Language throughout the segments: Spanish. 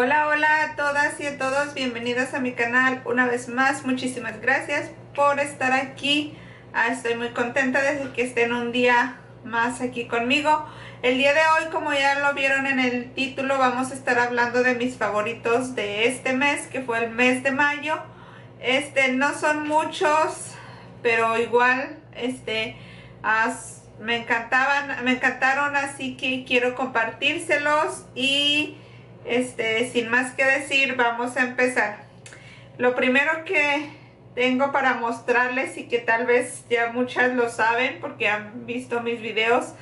Hola, hola a todas y a todos, bienvenidos a mi canal una vez más, muchísimas gracias por estar aquí, ah, estoy muy contenta de que estén un día más aquí conmigo. El día de hoy, como ya lo vieron en el título, vamos a estar hablando de mis favoritos de este mes, que fue el mes de mayo. Este, no son muchos, pero igual, este, me encantaban, me encantaron, así que quiero compartírselos y este, sin más que decir, vamos a empezar. Lo primero que tengo para mostrarles y que tal vez ya muchas lo saben porque han visto mis videos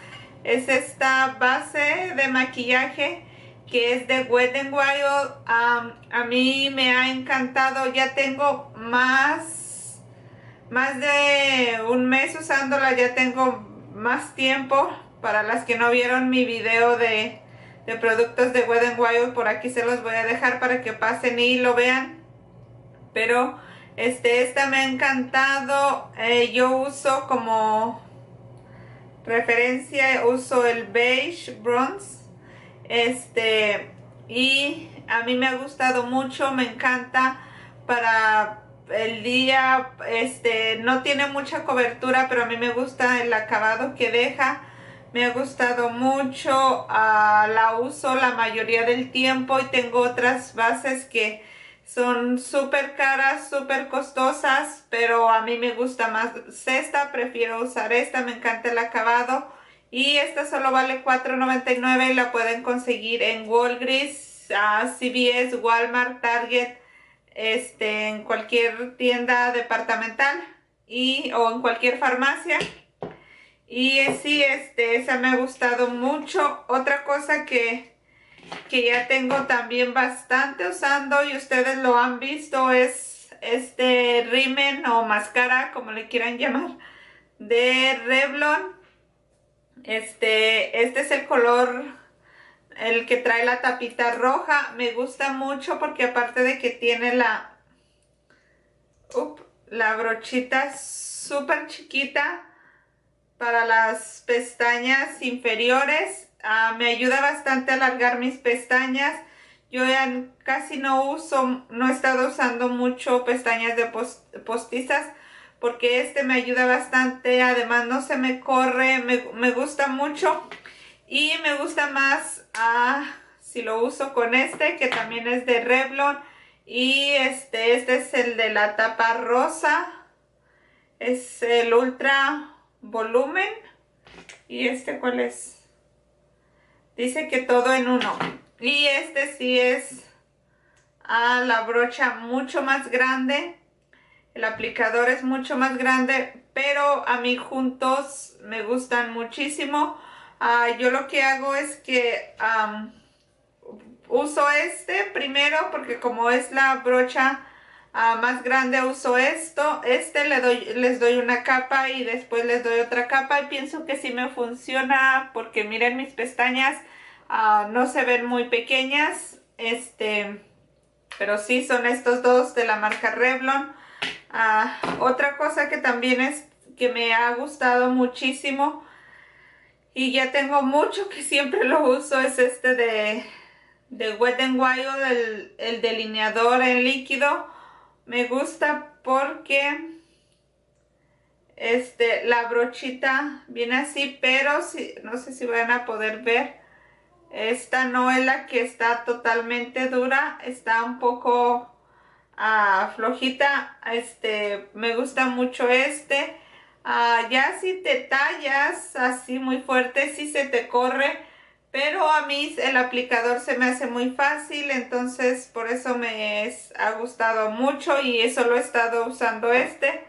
es esta base de maquillaje que es de Wet n Wild. a mí me ha encantado, ya tengo más, más de un mes usándola, ya tengo más tiempo. Para las que no vieron mi video de de productos de Wet Wild. Por aquí se los voy a dejar para que pasen y lo vean. Pero este, esta me ha encantado. Eh, yo uso como referencia, uso el beige bronze. Este, y a mí me ha gustado mucho, me encanta para el día, este, no tiene mucha cobertura, pero a mí me gusta el acabado que deja me ha gustado mucho, ah, la uso la mayoría del tiempo y tengo otras bases que son súper caras, súper costosas, pero a mí me gusta más esta, prefiero usar esta, me encanta el acabado. Y esta solo vale $4.99 y la pueden conseguir en Walgreens, uh, CVS, Walmart, Target, este, en cualquier tienda departamental y, o en cualquier farmacia. Y sí, este, esa me ha gustado mucho. Otra cosa que, que ya tengo también bastante usando y ustedes lo han visto es este rimen o máscara, como le quieran llamar, de Revlon. Este, este es el color, el que trae la tapita roja. Me gusta mucho porque aparte de que tiene la, la brochita súper chiquita, para las pestañas inferiores. Ah, me ayuda bastante a alargar mis pestañas. Yo ya casi no uso, no he estado usando mucho pestañas de postizas porque este me ayuda bastante. Además no se me corre, me, gusta mucho. Y me gusta más ah, si lo uso con este que también es de Revlon. Y este, este es el de la tapa rosa. Es el Ultra volumen. ¿Y este cuál es? Dice que todo en uno. Y este sí es a la brocha mucho más grande. El aplicador es mucho más grande, pero a mí juntos me gustan muchísimo. Ah, yo lo que hago es que uso este primero porque como es la brocha más grande uso esto, este le doy, les doy una capa y después les doy otra capa y pienso que sí me funciona porque miren mis pestañas ah, no se ven muy pequeñas, este, pero sí son estos dos de la marca Revlon. Ah, otra cosa que también es que me ha gustado muchísimo y ya tengo mucho que siempre lo uso es este de, de Wet n Wild, el delineador en líquido me gusta porque este, la brochita viene así, pero si, no sé si van a poder ver. Esta no es la que está totalmente dura, está un poco ah, flojita. Este, me gusta mucho este. Ah, ya si te tallas así muy fuerte, si se te corre pero a mí el aplicador se me hace muy fácil, entonces por eso me ha gustado mucho y solo he estado usando este.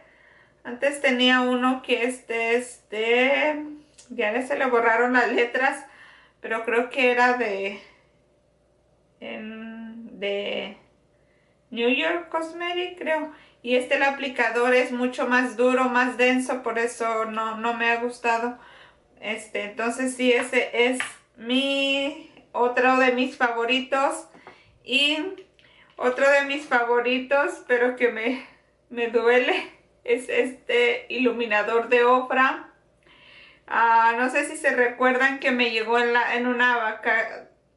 Antes tenía uno que este es de... Ya se le borraron las letras, pero creo que era de... de New York Cosmetic, creo. Y este el aplicador es mucho más duro, más denso, por eso no, no me ha gustado. Este, entonces sí, ese es mi otro de mis favoritos y otro de mis favoritos pero que me, me duele es este iluminador de Ofra ah, no sé si se recuerdan que me llegó en, la, en una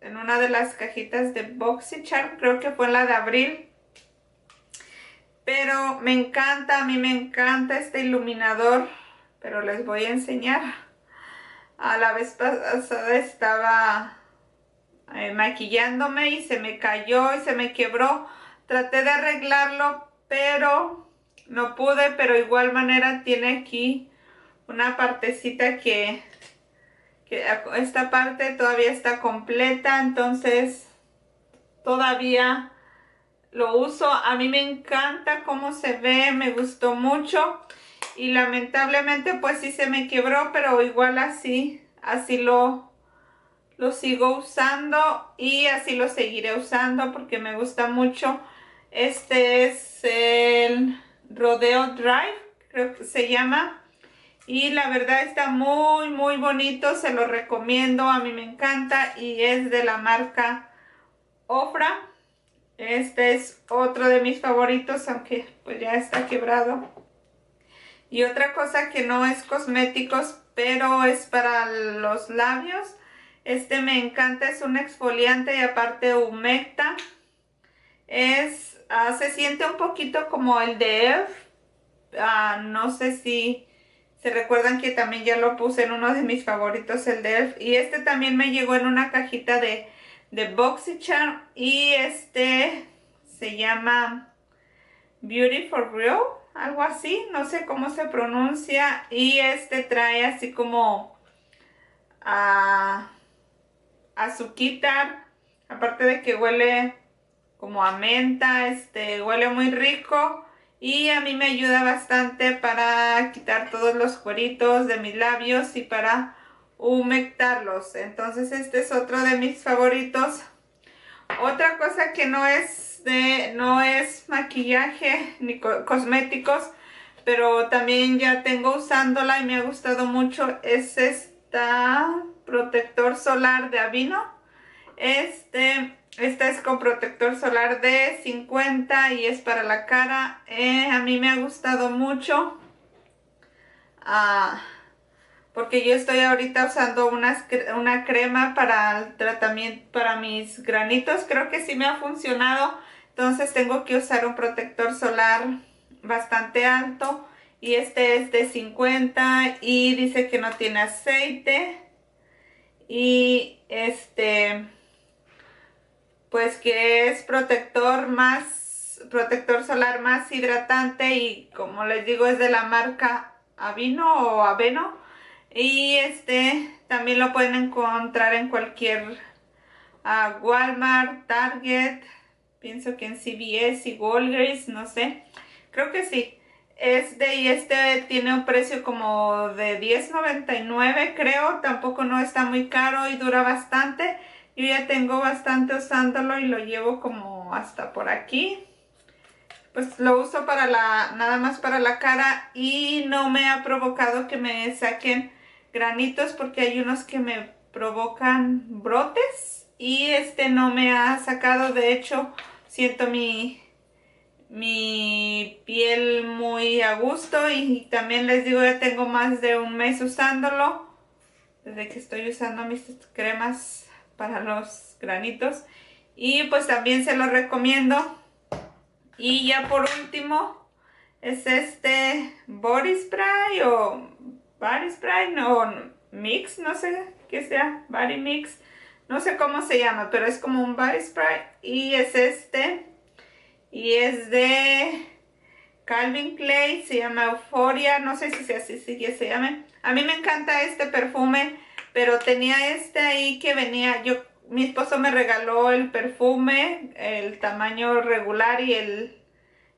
en una de las cajitas de BoxyCharm, creo que fue en la de abril. Pero me encanta, a mí me encanta este iluminador, pero les voy a enseñar. A la vez pasada estaba eh, maquillándome y se me cayó y se me quebró. Traté de arreglarlo, pero no pude, pero igual manera tiene aquí una partecita que, que esta parte todavía está completa, entonces todavía lo uso. A mí me encanta cómo se ve, me gustó mucho y lamentablemente pues sí se me quebró, pero igual así, así lo, lo sigo usando y así lo seguiré usando porque me gusta mucho. Este es el Rodeo Drive, creo que se llama. Y la verdad está muy, muy bonito, se lo recomiendo, a mí me encanta y es de la marca Ofra. Este es otro de mis favoritos, aunque pues ya está quebrado. Y otra cosa que no es cosméticos, pero es para los labios. Este me encanta, es un exfoliante y aparte humecta. Es Ah, se siente un poquito como el de Elf. Ah, no sé si se recuerdan que también ya lo puse en uno de mis favoritos, el de Elf. Y este también me llegó en una cajita de, de BoxyCharm. Y este se llama Beauty for Real, algo así. No sé cómo se pronuncia. Y este trae así como a, a Aparte de que huele como a menta, este huele muy rico y a mí me ayuda bastante para quitar todos los cueritos de mis labios y para humectarlos. Entonces este es otro de mis favoritos. Otra cosa que no es de no es maquillaje ni cosméticos, pero también ya tengo usándola y me ha gustado mucho es esta protector solar de Avino. Este esta es con protector solar de 50 y es para la cara. Eh, a mí me ha gustado mucho. Ah, porque yo estoy ahorita usando una, una crema para el tratamiento, para mis granitos. Creo que sí me ha funcionado. Entonces tengo que usar un protector solar bastante alto. Y este es de 50 y dice que no tiene aceite. Y este pues que es protector más, protector solar más hidratante y como les digo es de la marca Avino o Aveno. Y este también lo pueden encontrar en cualquier uh, Walmart, Target, pienso que en CVS y Walgreens, no sé. Creo que sí. Este y este tiene un precio como de $10.99 creo. Tampoco no está muy caro y dura bastante. Yo ya tengo bastante usándolo y lo llevo como hasta por aquí. Pues lo uso para la, nada más para la cara y no me ha provocado que me saquen granitos porque hay unos que me provocan brotes y este no me ha sacado, de hecho siento mi, mi piel muy a gusto y también les digo ya tengo más de un mes usándolo desde que estoy usando mis cremas para los granitos. Y pues también se lo recomiendo. Y ya por último es este body spray o body spray, no, mix, no sé qué sea, body mix. No sé cómo se llama, pero es como un body spray. Y es este. Y es de Calvin Clay, se llama Euphoria, no sé si así se llame. A mí me encanta este perfume pero tenía este ahí que venía, yo, mi esposo me regaló el perfume, el tamaño regular y el,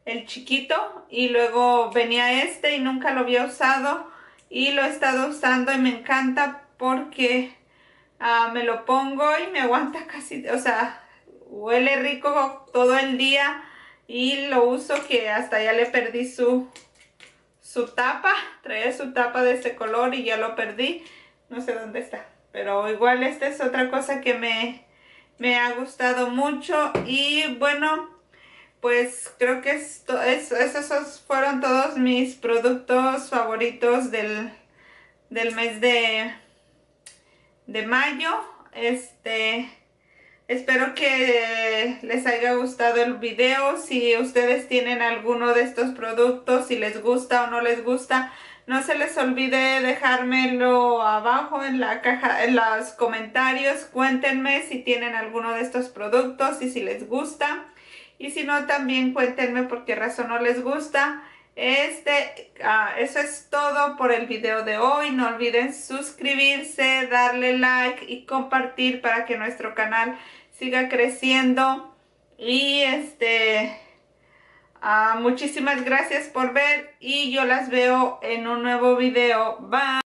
el chiquito, y luego venía este y nunca lo había usado, y lo he estado usando y me encanta porque ah, me lo pongo y me aguanta casi, o sea, huele rico todo el día, y lo uso que hasta ya le perdí su, su tapa, trae su tapa de ese color y ya lo perdí no sé dónde está. Pero igual esta es otra cosa que me, me ha gustado mucho. Y bueno, pues creo que esos fueron todos mis productos favoritos del, del mes de, de mayo. Este, Espero que les haya gustado el video. Si ustedes tienen alguno de estos productos, si les gusta o no les gusta, no se les olvide dejármelo abajo en la caja, en los comentarios. Cuéntenme si tienen alguno de estos productos y si les gusta. Y si no, también cuéntenme por qué razón no les gusta. Este, ah, eso es todo por el video de hoy. No olviden suscribirse, darle like y compartir para que nuestro canal siga creciendo. Y este, ah, muchísimas gracias por ver y yo las veo en un nuevo video. Bye.